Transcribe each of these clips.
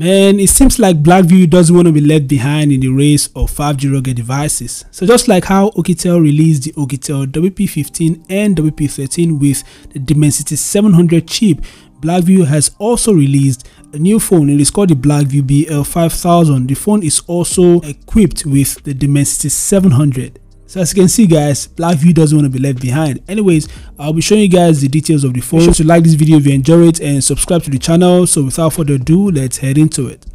Man, it seems like Blackview doesn't want to be left behind in the race of 5G rugged devices. So just like how Oukitel released the Oukitel WP15 and WP13 with the Dimensity 700 chip, Blackview has also released a new phone. It is called the Blackview BL5000. The phone is also equipped with the Dimensity 700. So as you can see guys, Blackview doesn't want to be left behind. Anyways, I'll be showing you guys the details of the phone. Make sure to like this video if you enjoy it and subscribe to the channel. So without further ado, let's head into it.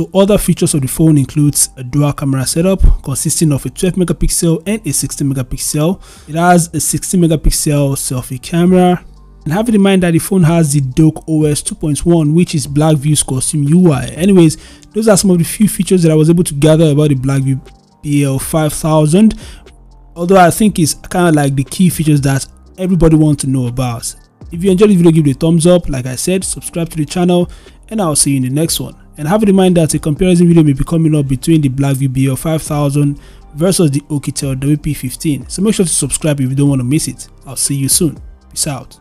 So other features of the phone includes a dual camera setup consisting of a 12 megapixel and a 16 megapixel. It has a 16 megapixel selfie camera. And having in mind that the phone has the Doke OS 2.1 which is Blackview's custom UI. Anyways, those are some of the few features that I was able to gather about the Blackview BL5000. Although I think it's kind of like the key features that everybody wants to know about. If you enjoyed the video, give it a thumbs up. Like I said, subscribe to the channel and I'll see you in the next one. And have in mind that a comparison video may be coming up between the Blackview BL5000 versus the Oukitel WP15. So make sure to subscribe if you don't want to miss it. I'll see you soon. Peace out.